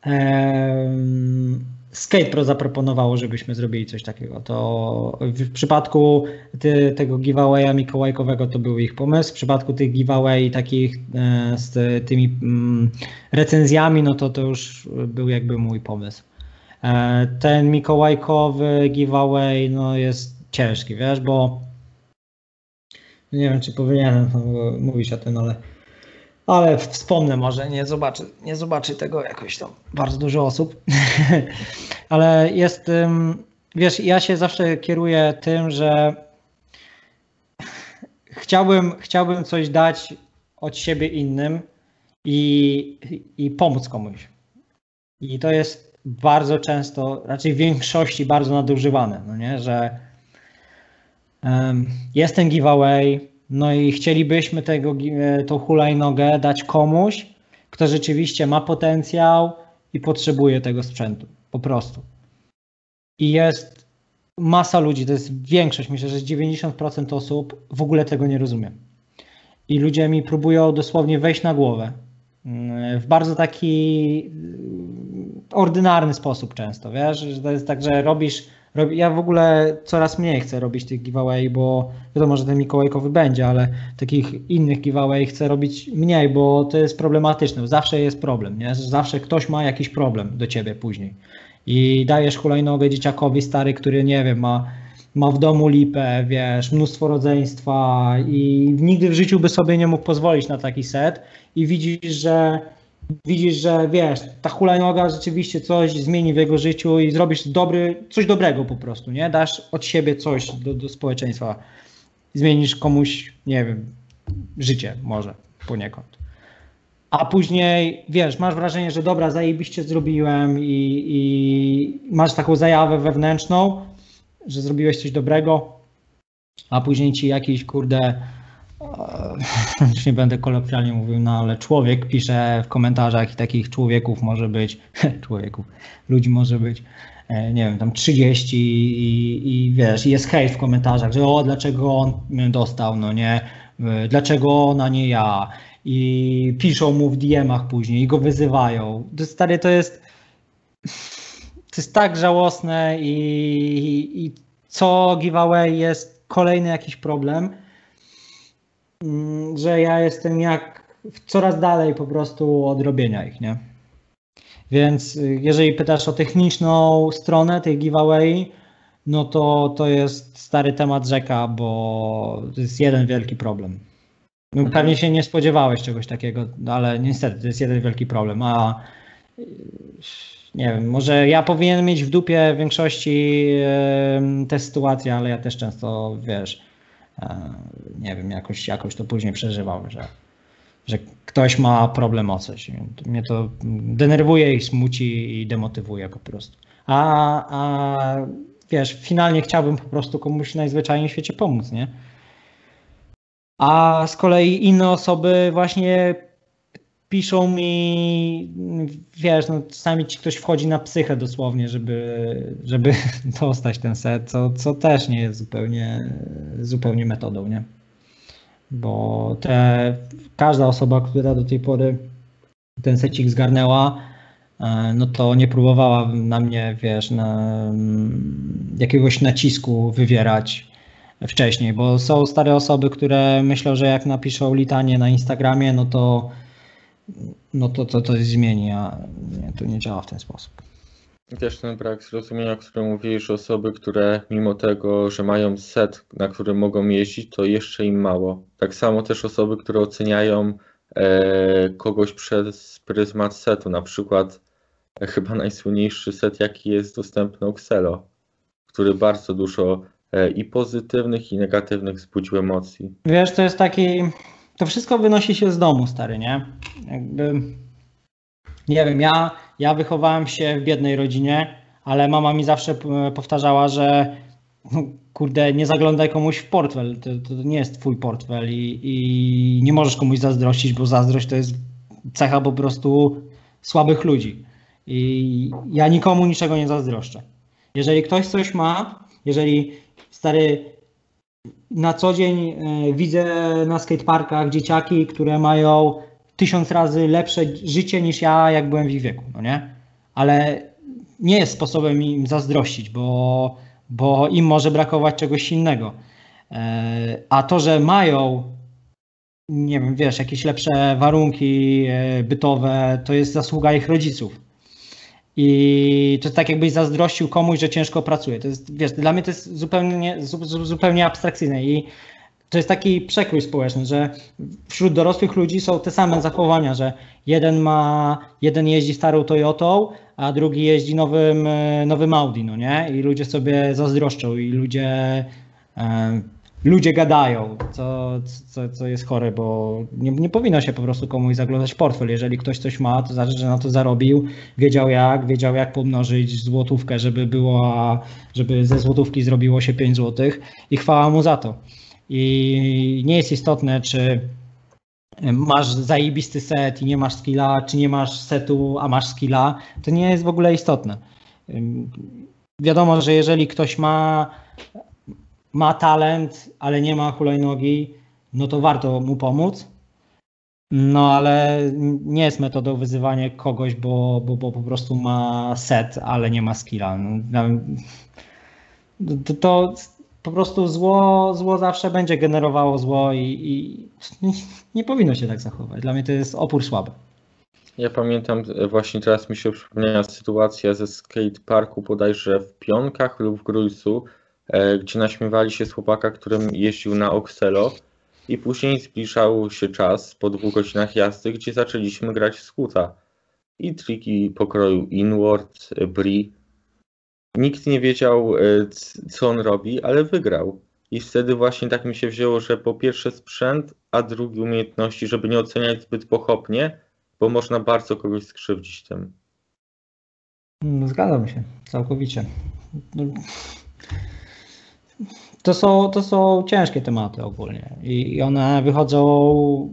em, Skate Pro zaproponowało, żebyśmy zrobili coś takiego. To w przypadku ty, tego giveawaya mikołajkowego to był ich pomysł. W przypadku tych giveaway takich e, z tymi mm, recenzjami, no to to już był jakby mój pomysł. E, Ten mikołajkowy giveaway no jest ciężki, wiesz, bo nie wiem, czy powinienem mówić o tym, ale, ale wspomnę może, nie zobaczy, nie zobaczy tego jakoś tam bardzo dużo osób. (laughs) ale jest, wiesz, ja się zawsze kieruję tym, że chciałbym, chciałbym coś dać od siebie innym i, i pomóc komuś. I to jest bardzo często, raczej w większości bardzo nadużywane, no nie, że Em, Jest ten giveaway, no i chcielibyśmy tego, e, tą hulajnogę dać komuś, kto rzeczywiście ma potencjał i potrzebuje tego sprzętu, po prostu. I jest masa ludzi, to jest większość, myślę, że 90% osób w ogóle tego nie rozumie. I ludzie mi próbują dosłownie wejść na głowę mm, w bardzo taki mm, ordynarny sposób często, wiesz, że to jest tak, że robisz Robi- Ja w ogóle coraz mniej chcę robić tych giveaway, bo wiadomo, że ten mikołajkowy będzie, ale takich innych giveaway chcę robić mniej, bo to jest problematyczne. Zawsze jest problem, nie? Zawsze ktoś ma jakiś problem do ciebie później. I dajesz hulajnogę dzieciakowi stary, który nie wiem, ma, ma w domu lipę, wiesz, mnóstwo rodzeństwa i nigdy w życiu by sobie nie mógł pozwolić na taki set i widzisz, że widzisz, że wiesz, ta hulajnoga rzeczywiście coś zmieni w jego życiu i zrobisz dobry, coś dobrego po prostu, nie? Dasz od siebie coś do, do społeczeństwa. Zmienisz komuś, nie wiem, życie może poniekąd. A później, wiesz, masz wrażenie, że dobra, zajebiście zrobiłem i, i masz taką zajawę wewnętrzną, że zrobiłeś coś dobrego, a później ci jakiś, kurde, już nie będę kolokwialnie mówił, no ale człowiek pisze w komentarzach i takich człowieków może być, (laughs) człowieków, ludzi może być, e, nie wiem, tam 30 i, i wiesz, jest hejt w komentarzach, że o, dlaczego on dostał, no nie, e, dlaczego ona, nie ja i piszą mu w DM-ach później i go wyzywają. To stary, to jest to jest tak żałosne i, i, i co giveaway jest kolejny jakiś problem, że ja jestem jak coraz dalej po prostu od robienia ich, nie? Więc y, jeżeli pytasz o techniczną stronę tej giveaway, no to to jest stary temat rzeka, bo to jest jeden wielki problem. No, Pewnie się nie spodziewałeś czegoś takiego, ale niestety to jest jeden wielki problem. A nie wiem, może ja powinienem mieć w dupie w większości te sytuacje, ale ja też często, wiesz, nie wiem, jakoś, jakoś to później przeżywam, że, że ktoś ma problem o coś. Mnie to denerwuje i smuci i demotywuje po prostu. A, a wiesz, finalnie chciałbym po prostu komuś najzwyczajniej w świecie pomóc, nie? A z kolei inne osoby właśnie piszą mi, wiesz, no czasami ci ktoś wchodzi na psychę dosłownie, żeby, żeby (laughs) dostać ten set, co, co też nie jest zupełnie, zupełnie metodą, nie? Bo te, każda osoba, która do tej pory ten secik zgarnęła, e, no to nie próbowała na mnie, wiesz, na, mm, jakiegoś nacisku wywierać wcześniej, bo są stare osoby, które myślą, że jak napiszą litanie na Instagramie, no to no to to coś zmieni, a nie, to nie działa w ten sposób. Też ten brak zrozumienia, o którym mówisz, osoby, które mimo tego, że mają set, na którym mogą jeździć, to jeszcze im mało. Tak samo też osoby, które oceniają e, kogoś przez pryzmat setu, na przykład e, chyba najsłynniejszy set, jaki jest dostępny Oxelo, który bardzo dużo e, i pozytywnych, i negatywnych wzbudził emocji. Wiesz, to jest taki. To wszystko wynosi się z domu, stary, nie? Jakby. Nie wiem, ja, ja wychowałem się w biednej rodzinie, ale mama mi zawsze p- powtarzała, że no, kurde, nie zaglądaj komuś w portfel. To, to nie jest twój portfel i, i nie możesz komuś zazdrościć, bo zazdrość to jest cecha po prostu słabych ludzi. I ja nikomu niczego nie zazdroszczę. Jeżeli ktoś coś ma, jeżeli stary na co dzień e, widzę na skateparkach dzieciaki, które mają tysiąc razy lepsze życie niż ja, jak byłem w ich wieku, no nie? Ale nie jest sposobem im zazdrościć, bo, bo im może brakować czegoś innego. E, A to, że mają, nie wiem, wiesz, jakieś lepsze warunki e, bytowe, to jest zasługa ich rodziców. I to tak, jakbyś zazdrościł komuś, że ciężko pracuje. To jest, wiesz, dla mnie to jest zupełnie, zu- zu- zupełnie abstrakcyjne i to jest taki przekrój społeczny, że wśród dorosłych ludzi są te same zachowania, że jeden ma, jeden jeździ starą Toyotą, a drugi jeździ nowym, e, nowym Audi, no nie? I ludzie sobie zazdroszczą i ludzie, e, ludzie gadają, co, co, co jest chore, bo nie, nie powinno się po prostu komuś zaglądać w portfel. Jeżeli ktoś coś ma, to znaczy, że na to zarobił, wiedział jak, wiedział jak pomnożyć złotówkę, żeby było, żeby ze złotówki zrobiło się 5 złotych i chwała mu za to. I nie jest istotne, czy masz zajebisty set i nie masz skilla, czy nie masz setu, a masz skilla, to nie jest w ogóle istotne. Wiadomo, że jeżeli ktoś ma, ma talent, ale nie ma hulajnogi, no to warto mu pomóc. No ale nie jest metodą wyzywanie kogoś, bo, bo, bo po prostu ma set, ale nie ma skilla. No, to, to po prostu zło, zło zawsze będzie generowało zło i, i nie powinno się tak zachować. Dla mnie to jest opór słaby. Ja pamiętam, e, właśnie teraz mi się przypomniała sytuacja ze skateparku bodajże w Pionkach lub w Grójcu, e, gdzie naśmiewali się z chłopaka, którym jeździł na Oxelo i później zbliżał się czas po dwóch godzinach jazdy, gdzie zaczęliśmy grać w skuta. I triki pokroju Inward, e, Bri. Nikt nie wiedział, e, co on robi, ale wygrał. I wtedy właśnie tak mi się wzięło, że po pierwsze sprzęt, a drugi umiejętności, żeby nie oceniać zbyt pochopnie, bo można bardzo kogoś skrzywdzić tym. Zgadzam się, całkowicie. To są, to są ciężkie tematy ogólnie i one wychodzą,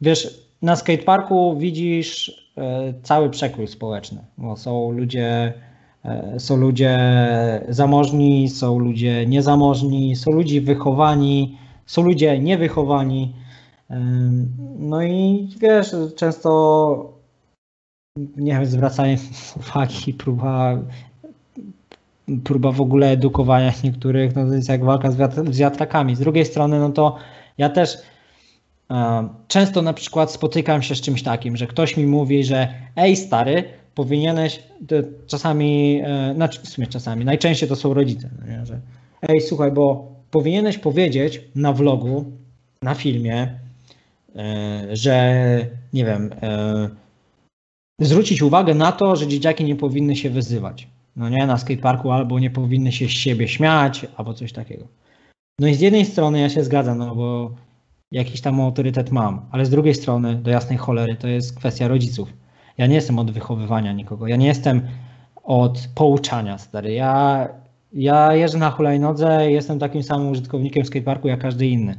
wiesz, na skateparku widzisz e, cały przekrój społeczny, bo są ludzie, e, są ludzie zamożni, są ludzie niezamożni, są ludzie wychowani, są ludzie niewychowani. Ym, No i wiesz, często nie wiem, zwracanie (laughs) uwagi, próba, próba w ogóle edukowania niektórych, no to jest jak walka z, wiatr, z wiatrakami. Z drugiej strony, no to ja też e, często na przykład spotykam się z czymś takim, że ktoś mi mówi, że ej stary, powinieneś, czasami, e, znaczy w sumie czasami, najczęściej to są rodzice, no nie, że ej słuchaj, bo powinieneś powiedzieć na vlogu, na filmie, e, że nie wiem, e, zwrócić uwagę na to, że dzieciaki nie powinny się wyzywać. No nie, na skateparku albo nie powinny się z siebie śmiać, albo coś takiego. No i z jednej strony ja się zgadzam, no bo jakiś tam autorytet mam, ale z drugiej strony, do jasnej cholery, to jest kwestia rodziców. Ja nie jestem od wychowywania nikogo, ja nie jestem od pouczania, stary. Ja, ja jeżdżę na hulajnodze, jestem takim samym użytkownikiem skateparku jak każdy inny.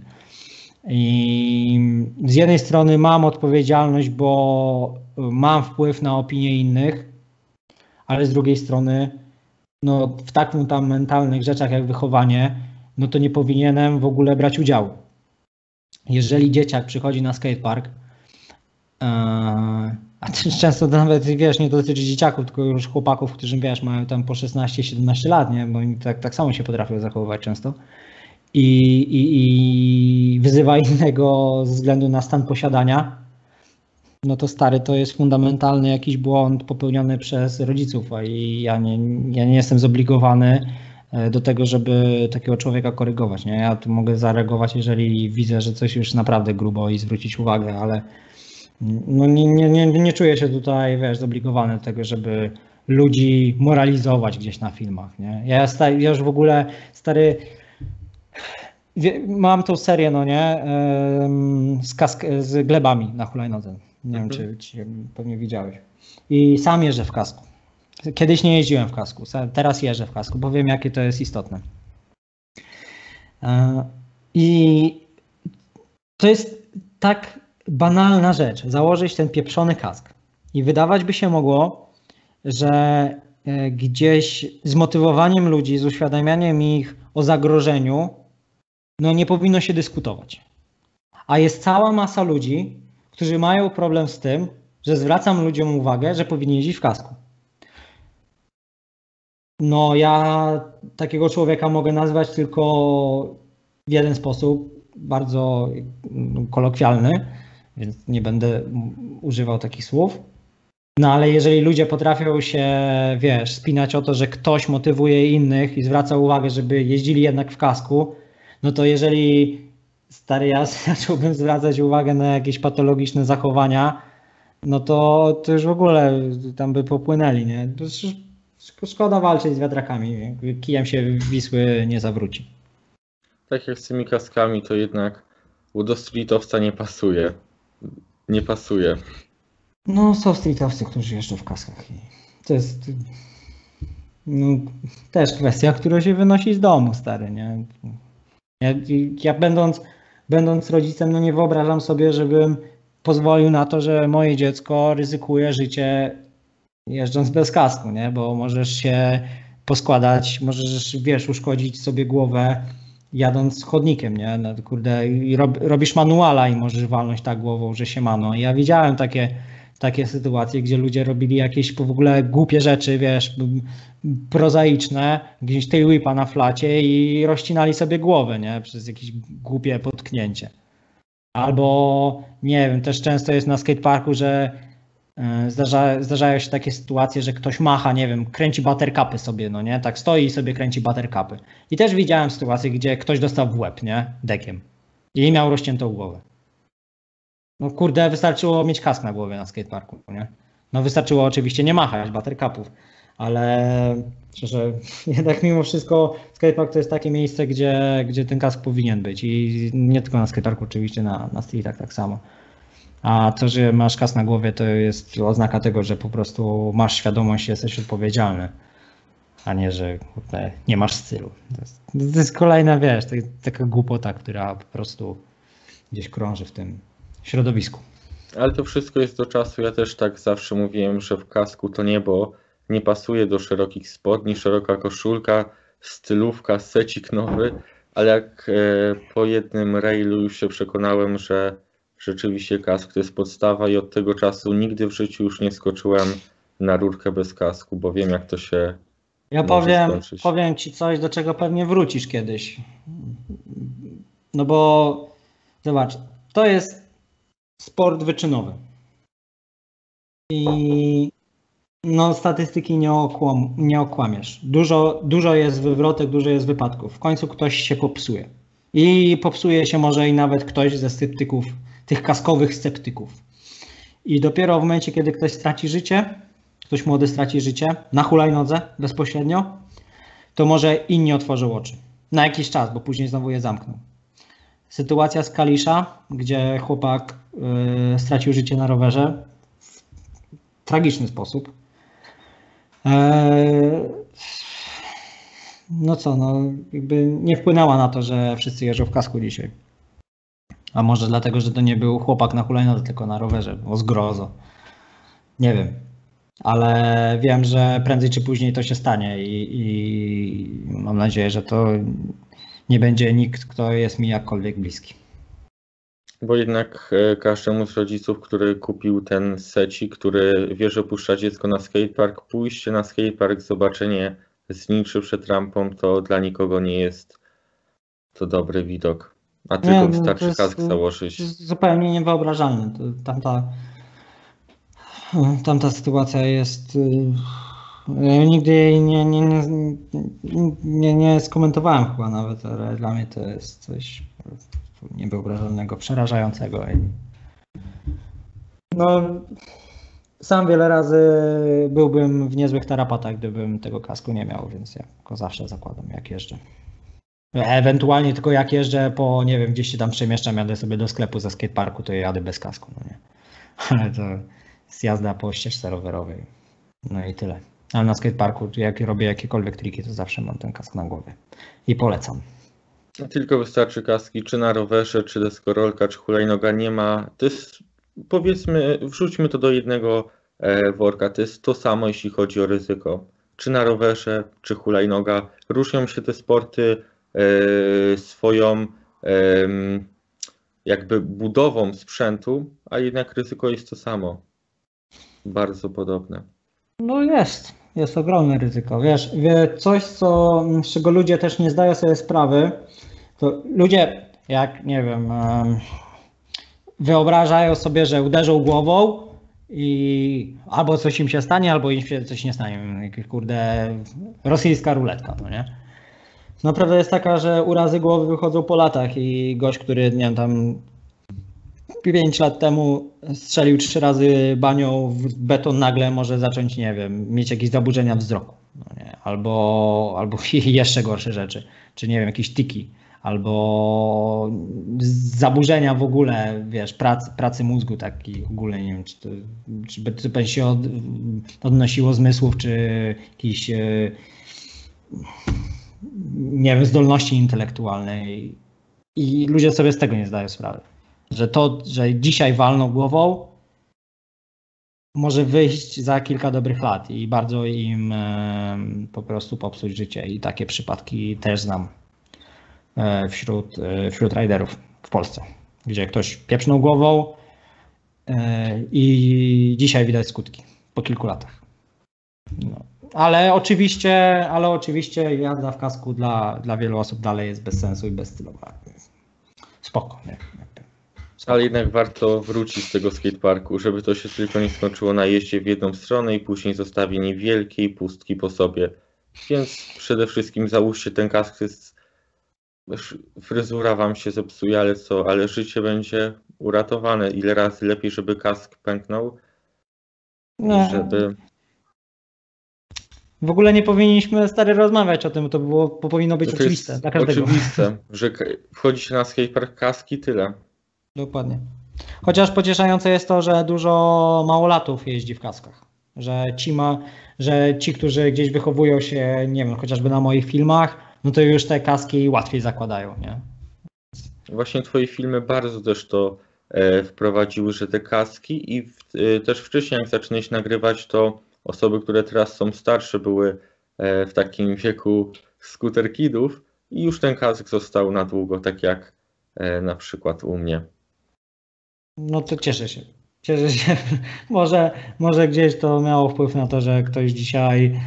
I z jednej strony mam odpowiedzialność, bo mam wpływ na opinie innych, ale z drugiej strony, no, w tak tam mentalnych rzeczach jak wychowanie, no to nie powinienem w ogóle brać udziału. Jeżeli dzieciak przychodzi na skatepark, e, a też często to nawet, wiesz, nie dotyczy dzieciaków, tylko już chłopaków, którzy, wiesz, mają tam po 16-17 lat, nie? bo oni tak, tak samo się potrafią zachowywać często i, i, i wyzywa innego ze względu na stan posiadania, no to stary, to jest fundamentalny jakiś błąd popełniony przez rodziców, a ja nie, ja nie jestem zobligowany e, do tego, żeby takiego człowieka korygować. Nie? Ja tu mogę zareagować, jeżeli widzę, że coś już naprawdę grubo i zwrócić uwagę, ale no nie, nie, nie, nie czuję się tutaj, wiesz, zobligowany do tego, żeby ludzi moralizować gdzieś na filmach. Nie? Ja, ja już w ogóle, stary, mam tą serię, no nie, z, kask- z glebami na hulajnodze. Nie wiem, czy, czy pewnie widziałeś. I sam jeżdżę w kasku. Kiedyś nie jeździłem w kasku, teraz jeżdżę w kasku, bo wiem, jakie to jest istotne. E, I to jest tak banalna rzecz, założyć ten pieprzony kask. I wydawać by się mogło, że e, gdzieś z motywowaniem ludzi, z uświadamianiem ich o zagrożeniu, no nie powinno się dyskutować. A jest cała masa ludzi, którzy mają problem z tym, że zwracam ludziom uwagę, że powinni jeździć w kasku. No, ja takiego człowieka mogę nazwać tylko w jeden sposób, bardzo mm, kolokwialny, więc nie będę używał takich słów. No, ale jeżeli ludzie potrafią się, wiesz, spinać o to, że ktoś motywuje innych i zwraca uwagę, żeby jeździli jednak w kasku, no to jeżeli stary ja (laughs) zacząłbym zwracać uwagę na jakieś patologiczne zachowania, no to, to już w ogóle tam by popłynęli, nie? Szkoda walczyć z wiatrakami. Kijem się Wisły nie zawróci. Tak jak z tymi kaskami, to jednak u do streetowca nie pasuje. Nie pasuje. No, są streetowcy, którzy jeżdżą w kaskach. To jest no, też kwestia, która się wynosi z domu, stary, nie? Ja, ja będąc, będąc rodzicem, no nie wyobrażam sobie, żebym pozwolił na to, że moje dziecko ryzykuje życie jeżdżąc bez kasku, nie? Bo możesz się poskładać, możesz, wiesz, uszkodzić sobie głowę jadąc chodnikiem, nie? No, kurde, rob, robisz manuala i możesz walnąć tak głową, że się mano. Ja widziałem takie, takie sytuacje, gdzie ludzie robili jakieś w ogóle głupie rzeczy, wiesz, prozaiczne, gdzieś tej whipa na flacie i rozcinali sobie głowę, nie? Przez jakieś głupie potknięcie. Albo, nie wiem, też często jest na skateparku, że e, Zdarza, zdarzają się takie sytuacje, że ktoś macha, nie wiem, kręci buttercupy sobie, no nie? Tak stoi i sobie kręci buttercupy. I też widziałem sytuację, gdzie ktoś dostał w łeb, nie? Dekiem. I miał rozciętą głowę. No kurde, wystarczyło mieć kask na głowie na skateparku, nie? No wystarczyło oczywiście nie machać buttercupów, ale szczerze, (laughs) jednak mimo wszystko skatepark to jest takie miejsce, gdzie, gdzie ten kask powinien być i nie tylko na skateparku, oczywiście na, na streetach tak samo. A to, że masz kas na głowie, to jest oznaka tego, że po prostu masz świadomość, jesteś odpowiedzialny, a nie, że nie masz stylu. To jest, to jest kolejna, wiesz, jest taka głupota, która po prostu gdzieś krąży w tym środowisku. Ale to wszystko jest do czasu. Ja też tak zawsze mówiłem, że w kasku to niebo nie pasuje do szerokich spodni, szeroka koszulka, stylówka, secik nowy, ale jak e, po jednym railu już się przekonałem, że rzeczywiście kask to jest podstawa i od tego czasu nigdy w życiu już nie skoczyłem na rurkę bez kasku, bo wiem jak to się Ja powiem, skończyć. powiem ci coś, do czego pewnie wrócisz kiedyś. No bo zobacz, to jest sport wyczynowy. I no, statystyki nie, okłam, nie okłamiesz. Dużo, dużo jest wywrotek, dużo jest wypadków. W końcu ktoś się popsuje. I popsuje się może i nawet ktoś ze sceptyków, tych kaskowych sceptyków. I dopiero w momencie, kiedy ktoś straci życie, ktoś młody straci życie na hulajnodze bezpośrednio, to może inni otworzą oczy. Na jakiś czas, bo później znowu je zamkną. Sytuacja z Kalisza, gdzie chłopak y, stracił życie na rowerze w tragiczny sposób. E, no co, no jakby nie wpłynęła na to, że wszyscy jeżdżą w kasku dzisiaj. A może dlatego, że to nie był chłopak na hulajnodze, tylko na rowerze, o zgrozo. Nie wiem. Ale wiem, że prędzej czy później to się stanie i, i mam nadzieję, że to nie będzie nikt, kto jest mi jakkolwiek bliski. Bo jednak e, każdemu z rodziców, który kupił ten secik, który wie, że puszcza dziecko na skatepark, pójście na skatepark, zobaczenie zniczy przed rampą, to dla nikogo nie jest to dobry widok. A tylko no, to wystarczy jest, kask y, założyć. To jest zupełnie niewyobrażalne. Tamta, tamta sytuacja jest. Nigdy jej nie, nie, nie, nie, nie skomentowałem chyba nawet, ale dla mnie to jest coś niewyobrażalnego, przerażającego. No, sam wiele razy byłbym w niezłych tarapatach, gdybym tego kasku nie miał, więc ja go zawsze zakładam, jak jeżdżę. Ewentualnie tylko jak jeżdżę po, nie wiem, gdzieś się tam przemieszczam, jadę sobie do sklepu ze skateparku, to jadę bez kasku, no nie. (laughs) Ale to jest jazda po ścieżce rowerowej. No i tyle. Ale na skateparku, jak robię jakiekolwiek triki, to zawsze mam ten kask na głowie. I polecam. Tylko wystarczy kaski, czy na rowerze, czy deskorolka, czy hulajnoga nie ma. To jest, powiedzmy, wrzućmy to do jednego e, worka. To jest to samo, jeśli chodzi o ryzyko. Czy na rowerze, czy hulajnoga. Różnią się te sporty e, swoją jakby budową sprzętu, a jednak ryzyko jest to samo. Bardzo podobne. No jest, jest ogromne ryzyko. Wiesz, wie, coś, co, z czego ludzie też nie zdają sobie sprawy, to ludzie, jak nie wiem, em, wyobrażają sobie, że uderzą głową i albo coś im się stanie, albo im się coś nie stanie. Kurde, rosyjska ruletka, no nie? Naprawdę jest taka, że urazy głowy wychodzą po latach i gość, który, nie wiem, tam 5 lat temu strzelił trzy razy banią w beton, nagle może zacząć, nie wiem, mieć jakieś zaburzenia wzroku. No nie? Albo, albo (laughs) jeszcze gorsze rzeczy, czy nie wiem, jakieś tiki, albo zaburzenia w ogóle, wiesz, pracy, pracy mózgu taki ogólnie, nie wiem, czy to, czy będzie się od, odnosiło zmysłów, czy jakiejś, e, nie wiem, zdolności intelektualnej. I ludzie sobie z tego nie zdają sprawy że to, że dzisiaj walną głową, może wyjść za kilka dobrych lat i bardzo im e, po prostu popsuć życie. I takie przypadki też znam e, wśród, e, wśród riderów w Polsce, gdzie ktoś pieprznął głową i dzisiaj widać skutki po kilku latach. No. Ale oczywiście, ale oczywiście jazda w kasku dla, dla wielu osób dalej jest bez sensu i bezstylowa. Spoko. Nie? Ale jednak warto wrócić z tego skateparku, żeby to się tylko nie skończyło na jeździe w jedną stronę i później zostawienie wielkiej pustki po sobie. Więc przede wszystkim załóżcie ten kask, jest fryzura wam się zepsuje, ale co, ale życie będzie uratowane. Ile razy lepiej, żeby kask pęknął, Nie. żeby... W ogóle nie powinniśmy stary rozmawiać o tym, to było, powinno być to oczywiste dla każdego. oczywiste, że wchodzi się na skatepark kaski, tyle. Dokładnie. Chociaż pocieszające jest to, że dużo małolatów jeździ w kaskach. Że ci, ma, że ci, którzy gdzieś wychowują się, nie wiem, chociażby na moich filmach, no to już te kaski łatwiej zakładają, nie? Właśnie twoje filmy bardzo też to e, wprowadziły, że te kaski i e, też wcześniej jak zaczynałeś nagrywać, to osoby, które teraz są starsze, były e, w takim wieku skuter kidów i już ten kask został na długo, tak jak na przykład u mnie. No to cieszę się. Cieszę się. (laughs) Może, może gdzieś to miało wpływ na to, że ktoś dzisiaj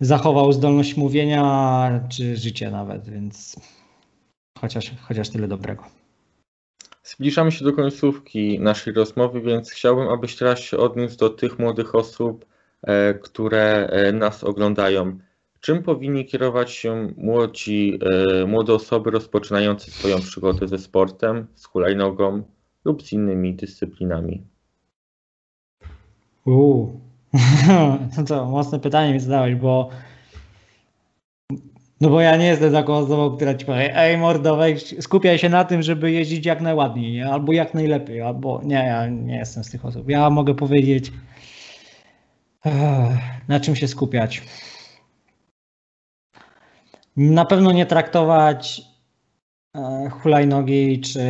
zachował zdolność mówienia, czy życie nawet, więc chociaż, chociaż tyle dobrego. Zbliżamy się do końcówki naszej rozmowy, więc chciałbym, abyś teraz się odniósł do tych młodych osób, e, które e, nas oglądają. Czym powinni kierować się młodzi, e, młode osoby rozpoczynające swoją przygodę ze sportem, z hulajnogą lub z innymi dyscyplinami? Uuu. (laughs) No to mocne pytanie mi zadałeś, bo no bo ja nie jestem taką osobą, która ci powie, ej mordo, weź, skupiaj się na tym, żeby jeździć jak najładniej, nie? albo jak najlepiej, albo nie, ja nie jestem z tych osób. Ja mogę powiedzieć, na czym się skupiać. Na pewno nie traktować hulajnogi czy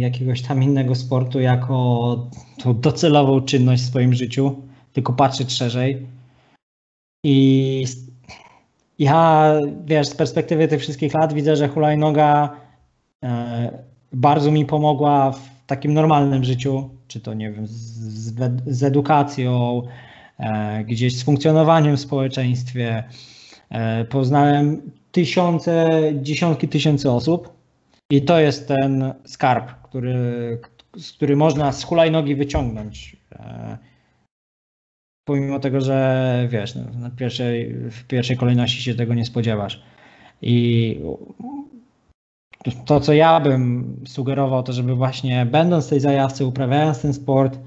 jakiegoś tam innego sportu jako tą docelową czynność w swoim życiu, tylko patrzeć szerzej. I ja, wiesz, z perspektywy tych wszystkich lat widzę, że hulajnoga e, bardzo mi pomogła w takim normalnym życiu, czy to nie wiem, z, z, ed- z edukacją, e, gdzieś z funkcjonowaniem w społeczeństwie. E, poznałem tysiące, dziesiątki tysięcy osób i to jest ten skarb, który, z który można z hulajnogi wyciągnąć. E, pomimo tego, że wiesz, no, pierwszej, w pierwszej kolejności się tego nie spodziewasz. I to, co ja bym sugerował, to żeby właśnie będąc tej zajawce, uprawiając ten sport,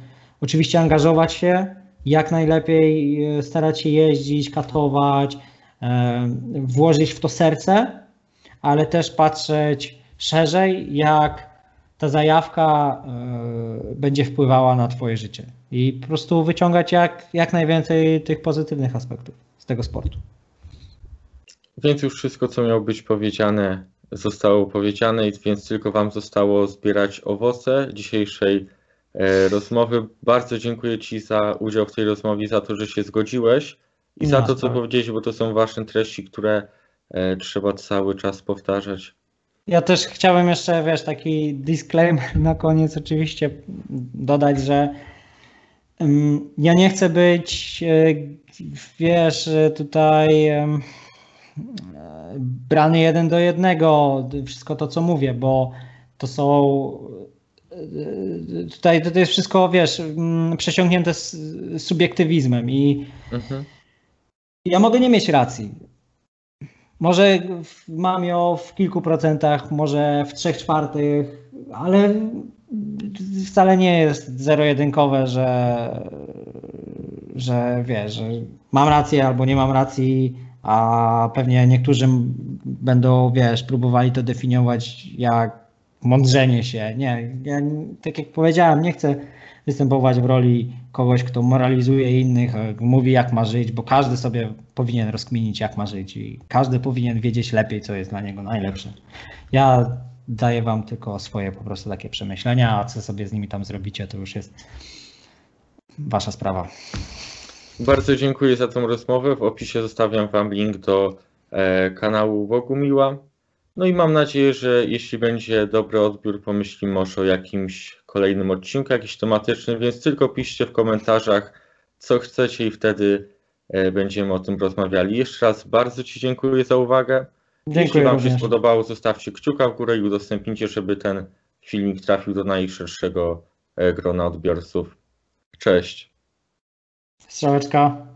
oczywiście angażować się, jak najlepiej e, starać się jeździć, katować, e, włożyć w to serce, ale też patrzeć szerzej, jak ta zajawka e, będzie wpływała na Twoje życie i po prostu wyciągać jak, jak najwięcej tych pozytywnych aspektów z tego sportu. Więc już wszystko, co miało być powiedziane, zostało powiedziane, więc tylko Wam zostało zbierać owoce dzisiejszej e, rozmowy. Bardzo dziękuję Ci za udział w tej rozmowie, za to, że się zgodziłeś i za No, to, co tak. powiedziałeś, bo to są ważne treści, które e, trzeba cały czas powtarzać. Ja też chciałem jeszcze, wiesz, taki disclaimer (laughs) na koniec oczywiście dodać, że ja nie chcę być, e, wiesz, e, tutaj e, brany jeden do jednego, wszystko to, co mówię, bo to są tutaj to jest wszystko, wiesz, przesiąknięte s- subiektywizmem i Mhm. ja mogę nie mieć racji. Może mam ją w kilku procentach, może w trzech czwartych, ale wcale nie jest zero-jedynkowe, że, że wiesz, że mam rację albo nie mam racji, a pewnie niektórzy będą, wiesz, próbowali to definiować jak mądrzenie się. Nie, ja tak jak powiedziałem, nie chcę występować w roli kogoś, kto moralizuje innych, e, mówi jak ma żyć, bo każdy sobie powinien rozkminić jak ma żyć i każdy powinien wiedzieć lepiej, co jest dla niego najlepsze. Ja daję wam tylko swoje po prostu takie przemyślenia, a co sobie z nimi tam zrobicie, to już jest wasza sprawa. Bardzo dziękuję za tą rozmowę. W opisie zostawiam Wam link do e, kanału Bogumiła. No i mam nadzieję, że jeśli będzie dobry odbiór, pomyślimy o jakimś kolejnym odcinku, jakiś tematyczny, więc tylko piszcie w komentarzach, co chcecie i wtedy e, będziemy o tym rozmawiali. Jeszcze raz bardzo Ci dziękuję za uwagę. Jeśli Dziękuję Wam się również. spodobało, zostawcie kciuka w górę i udostępnijcie, żeby ten filmik trafił do najszerszego e, grona odbiorców. Cześć. Strzałeczka.